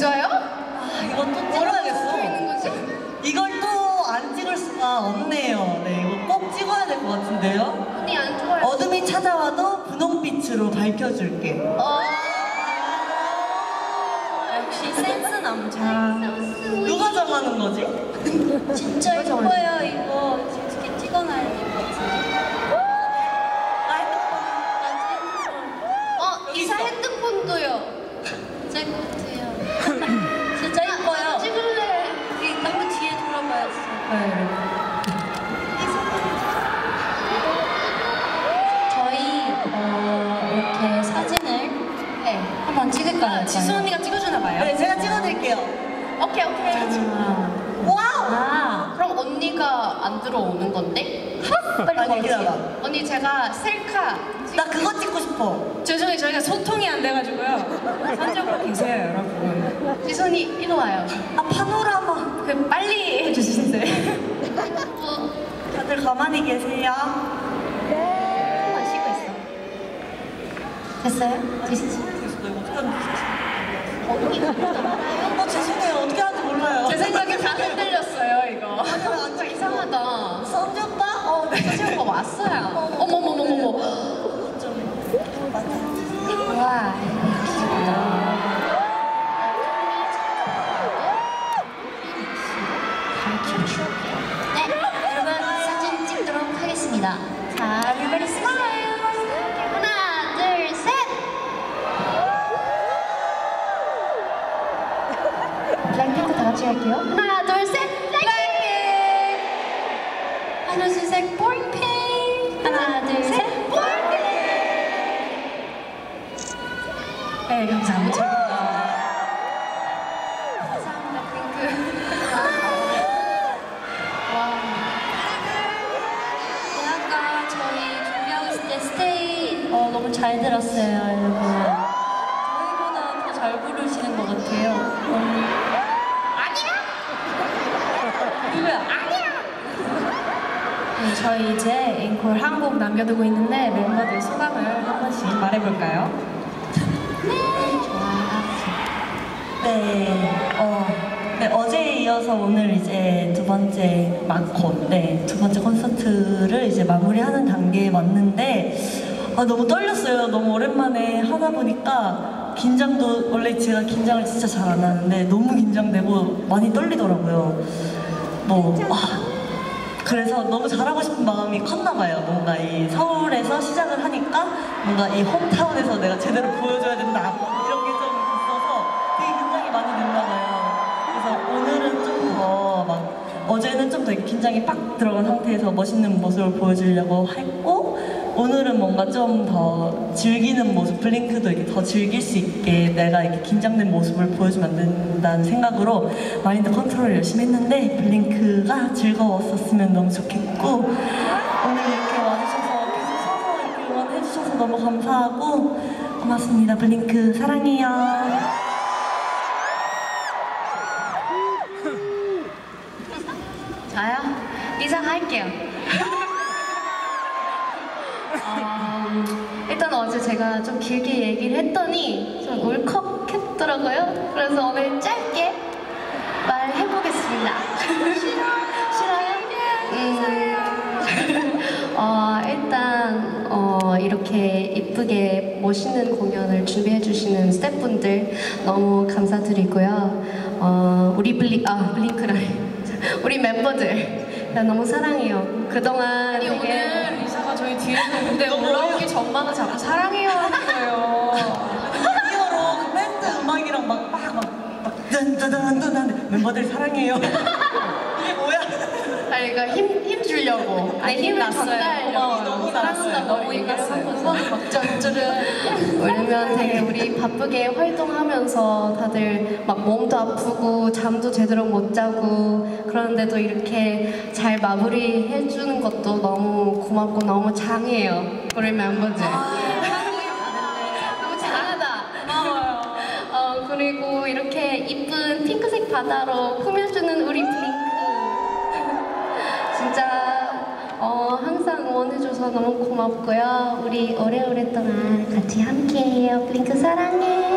진짜요? 아, 이거 또 찍어야겠어. 이걸 또 안 찍을 수가 없네요. 네, 이거 꼭 찍어야 될 것 같은데요. 언니 안 좋아요. 어둠이 찾아와도 분홍빛으로 밝혀줄게. 어. 역시 센스 남자. 누가 정하는 거지? 진짜 예뻐요 이거. 어떻게 찍어놔야 될 것 같은데. 어, 이사 핸드폰도요. 제 네. 저희 어, 이렇게 사진을 네, 한번 찍을까요? 지수 언니가 찍어주나 봐요. 네, 제가 찍어드릴게요. 오케이, 오케이. 와우! 아, 그럼 언니가 안 들어오는 건데? 아니, 기다려봐. 언니 제가 셀카. 나 그거 찍고 싶어. 죄송해요 저희가 소통이 안 돼가지고요 산적으로 계세요 여러분 지선이 이리 와요. 아, 파노라마. 그 빨리 해주시세요 어, 다들 가만히 계세요. 한번 쉬고 있어. 됐어요? 어떻게 하는 거지? 언니 어, 죄송해요. 어떻게 하는지 몰라요. 제 생각에 다 흔들렸어요 이거 진짜 이상하다. 선주 오빠? 어, 네. 서지 오빠 왔어요. 어머머머머머. Everybody smile. 하나, 둘, 셋. 블랙핑크 다 같이 할게요. 하나, 둘, 셋. 블랙핑크. 하나, 둘, 셋, BORN PINK. 하나, 둘, 셋, BORN PINK. 네 감사합니다, 너무 잘 들었어요, 여러분. 저희보다 더 잘 부르시는 것 같아요. 음. 아니야. 누구야? 아니야. 네, 저희 이제 앵콜 한 곡 남겨두고 있는데 멤버들 소감을 한 번씩 말해볼까요? 네, 어, 네, 어제에 이어서 오늘 이제 두 번째 마콘, 네, 두 번째 콘서트를 이제 마무리하는 단계에 왔는데, 아, 너무 떨 렸어요. 너무 오랜만에 하다 보니까 긴장도, 원래 제가 긴장을 진짜 잘 안 하는데 너무 긴장되고 많이 떨리더라고요. 뭐, 아, 그래서 너무 잘하고 싶은 마음이 컸나 봐요. 뭔가 이 서울에서 시작을 하니까 뭔가 이 홈타운에서 내가 제대로 보여줘야 된다. 뭐 이런 게 좀 있어서 되게 긴장이 많이 됐나 봐요. 그래서 오늘은 좀 더 막 어제는 좀 더 긴장이 빡 들어간 상태에서 멋있는 모습을 보여주려고 했고 오늘은 뭔가 좀 더 즐기는 모습, 블링크도 이렇게 더 즐길 수 있게 내가 이렇게 긴장된 모습을 보여주면 안 된다는 생각으로 마인드 컨트롤을 열심히 했는데 블링크가 즐거웠었으면 너무 좋겠고 오늘 이렇게 와주셔서 계속 서서 이렇게 응원해주셔서 너무 감사하고 고맙습니다. 블링크 사랑해요. 저요? 이상 할게요. 일단 어제 제가 좀 길게 얘기를 했더니 좀 울컥했더라고요. 그래서 오늘 짧게 말해보겠습니다. 싫어요? 음, 어, 일단 어, 이렇게 이쁘게 멋있는 공연을 준비해주시는 스태프분들 너무 감사드리고요. 어, 우리 블링, 아, 블링크라. 우리 멤버들 나 너무 사랑해요. 그동안 아니 되게 오늘 리사가 저희 뒤에서 있는데 올라오기 전만은 자꾸 사랑해요 하는 거예요 이어로 그 밴드 음악이랑 막막막 든든든든 멤버들 사랑해요. 이게 뭐야? 아니 그러니까 힘, 힘 주려고 아니 힘 힘을. 전달하려고. 너무 났어요. 너무 힘났어요. 막 짠짜르 왜냐면 되게 우리 바쁘게 활동하면서 다들 막 몸도 아프고 잠도 제대로 못 자고 그런데도 이렇게 잘 마무리 해주는 것도 너무 고맙고 너무 장해요 우리 멤버들 너무 잘하다 고마워요 어, 그리고 이렇게 이쁜 핑크색 바다로 꾸며 항상 응원해줘서 너무 고맙고요. 우리 오래오랫동안 같이 함께해요. 블링크 사랑해.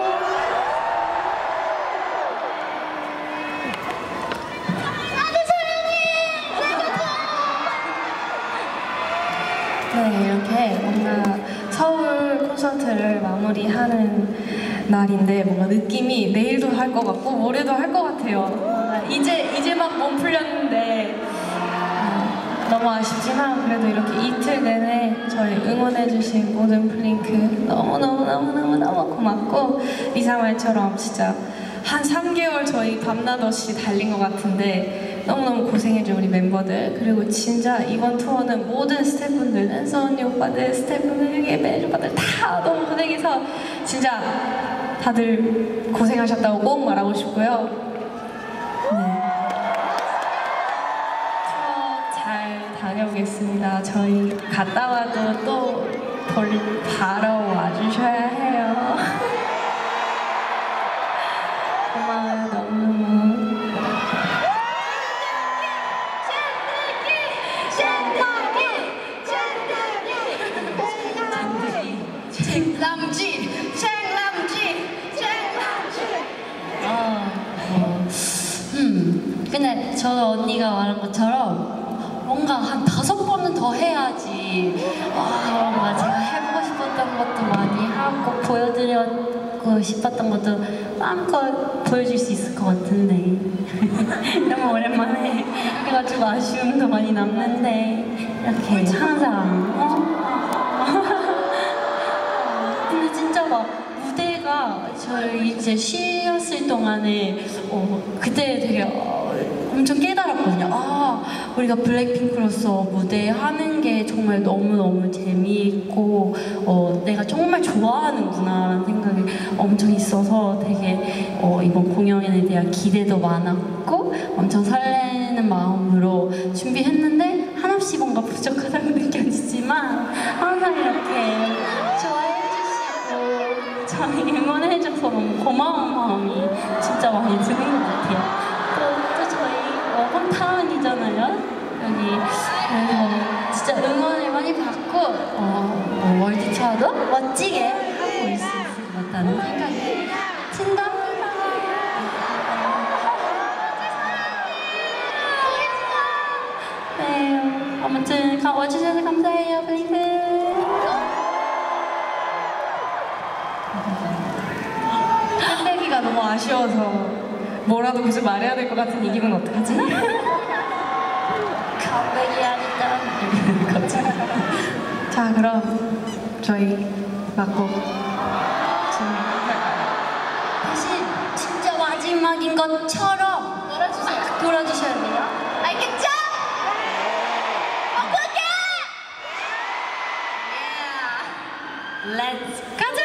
네, 이렇게 뭔가 서울 콘서트를 마무리하는 날인데 뭔가 느낌이 내일도 할 것 같고 모레도 할 것 같아요. 이제 이제 막 몸 풀렸는데 너무 아쉽지만 그래도 이렇게 이틀 내내 저희 응원해주신 모든 블링크 너무 너무 너무 너무 너무 고맙고 리사 말처럼 진짜 한 3개월 저희 밤낮 없이 달린 것 같은데 너무너무 고생해준 우리 멤버들 그리고 진짜 이번 투어는 모든 스태프분들 댄서 언니 오빠들 스태프분들 밴드 오빠들 다 너무 고생해서 진짜 다들 고생하셨다고 꼭 말하고 싶고요 다녀오겠습니다. 저희 갔다 와도 또 볼, 바로 와주셔야 해요. 고마워요 너무너무. 어, 음, 근데 저 언니가 말한 것처럼 뭔가 한 다섯 번은 더 해야지. 아, 제가 해보고 싶었던 것도 많이 하고 보여드리고 싶었던 것도 마음껏 보여줄 수 있을 것 같은데. 너무 오랜만에 해가지고 아쉬움도 많이 남는데 이렇게 항상 어? 근데 진짜 막 무대가 저희 이제 쉬었을 동안에 어, 그때 되게 어, 엄청 깨달았거든요. 아, 우리가 블랙핑크로서 무대 하는 게 정말 너무너무 재미있고 어, 내가 정말 좋아하는구나라는 생각이 엄청 있어서 되게 어, 이번 공연에 대한 기대도 많았고 엄청 설레는 마음으로 준비했는데 한없이 뭔가 부족하다고 느껴지지만 항상 이렇게 좋아해 주시고 저희 응원해줘서 너무 고마운 마음이 진짜 많이 드는 것 같아요. 또, 또 저희 어, 홈타운이잖아요. 그래서 진짜 응원을 많이 받고 어, 뭐 월드 투어도 멋지게 하고 있을 것 같다는 생각이 든다. 네, 아무튼 가- 와주셔서 감사해요, 블링크. 끝내기가 너무 아쉬워서 뭐라도 무슨 말해야 될 것 같은 이 기분 어떡하지? 자 그럼 저희 맞고 다시 진짜 마지막인 것처럼 놀아주세요. 돌아주셔야 돼요. 알겠죠? 오케이. Yeah. Let's 가자.